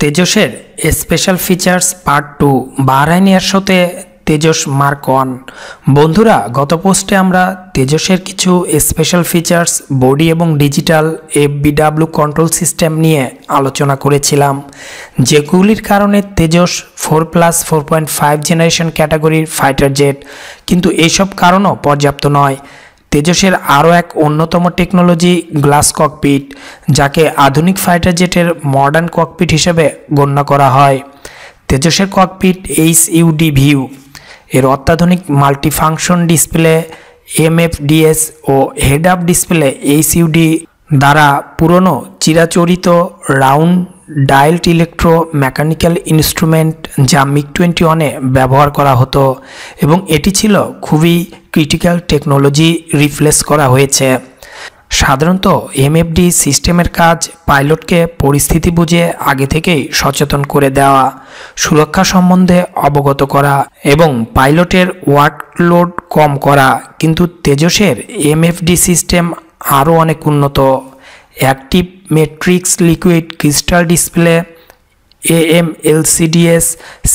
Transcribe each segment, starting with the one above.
তেজসের special features part two Bahrain এয়ারশোতে Tejas mark one. বন্ধুরা, গত পোস্টে আমরা তেজসের কিছু স্পেশাল ফিচার্স বডি এবং ডিজিটাল এফবিডাব্লিউ কন্ট্রোল সিস্টেম নিয়ে আলোচনা করেছিলাম, যেগুলির কারণে Tejas four plus four point five generation ক্যাটাগরির ফাইটার জেট কিন্তু এইসব কারণও পর্যাপ্ত নয়। তেজসের আরও এক অন্যতম টেকনোলজি গ্লাস ককপিট যাকে আধুনিক ফাইটার জেটের মডার্ন ককপিট হিসেবে গণ্য করা হয়। তেজসের ককপিট এইচ ইউডি ভিউ এর অত্যাধুনিক মাল্টিফাংশন ডিসপ্লে এমএফডিএস ও head up display H UD দ্বারা পুরনো চিরাচরিত round dialed electro mechanical instrument যা মিক টোয়েন্টি ওয়ানে ব্যবহার করা হতো এবং এটি ছিল খুবই ক্রিটিক্যাল টেকনোলজি রিপ্লেস করা হয়েছে। সাধারণত এমএফডি সিস্টেমের কাজ পাইলটকে পরিস্থিতি বুঝে আগে থেকেই সচেতন করে দেওয়া, সুরক্ষা সম্বন্ধে অবগত করা এবং পাইলটের ওয়ার্কলোড কম করা। কিন্তু তেজসের এমএফডি সিস্টেম আরও অনেক উন্নত। Active matrix liquid crystal display AM LCDs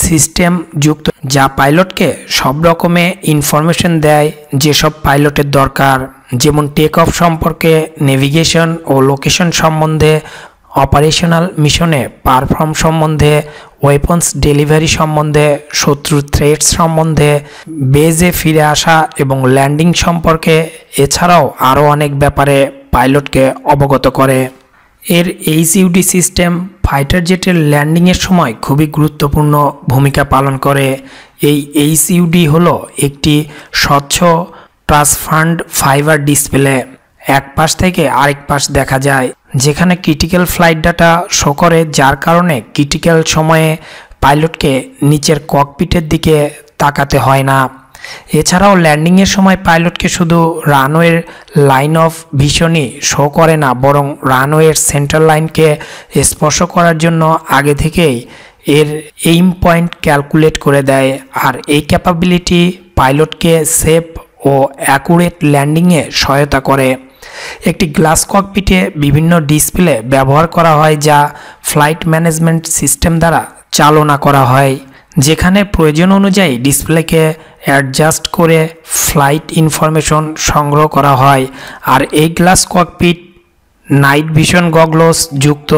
system যুক্ত, যা পাইলটকে সব রকমে ইনফরমেশন দেয় যেসব পাইলটের দরকার, যেমন টেক অফ সম্পর্কে নেভিগেশন ও লোকেশন সম্বন্ধে অপারেশনাল মিশনে পারফর্ম সম্বন্ধে ওয়েপন্স ডেলিভারি সম্বন্ধে, শত্রু থ্রেটস সম্বন্ধে বেজে ফিরে আসা এবং ল্যান্ডিং সম্পর্কে, এছাড়াও আরও অনেক ব্যাপারে পাইলটকে অবগত করে। এর এইচইউডি সিস্টেম ফাইটার জেটের ল্যান্ডিংয়ের সময় খুবই গুরুত্বপূর্ণ ভূমিকা পালন করে। এই এইচইউডি হলো একটি স্বচ্ছ ট্রান্সফান্ড ফাইবার ডিসপ্লে এক পাশ থেকে আরেক পাশ দেখা যায়, যেখানে ক্রিটিক্যাল ফ্লাইট ডাটা শো করে, যার কারণে ক্রিটিক্যাল সময়ে পাইলটকে নিচের ককপিটের দিকে তাকাতে হয় না। এছাড়াও ল্যান্ডিংয়ের সময় পাইলটকে শুধু রানওয়ের লাইন অফ ভিশনই শো করে না, বরং রানওয়ের সেন্ট্রাল লাইনকে স্পর্শ করার জন্য আগে থেকেই এর এইম পয়েন্ট ক্যালকুলেট করে দেয়। আর এই ক্যাপাবিলিটি পাইলটকে সেফ ও অ্যাকুরেট ল্যান্ডিংয়ে সহায়তা করে। একটি গ্লাস ককপিটে বিভিন্ন ডিসপ্লে ব্যবহার করা হয়, যা ফ্লাইট ম্যানেজমেন্ট সিস্টেম দ্বারা চালনা করা হয়। যেখানে প্রয়োজন অনুযায়ী ডিসপ্লেকে অ্যাডজাস্ট করে ফ্লাইট ইনফরমেশন সংগ্রহ করা হয়। আর এই glass cockpit night vision goggles যুক্ত।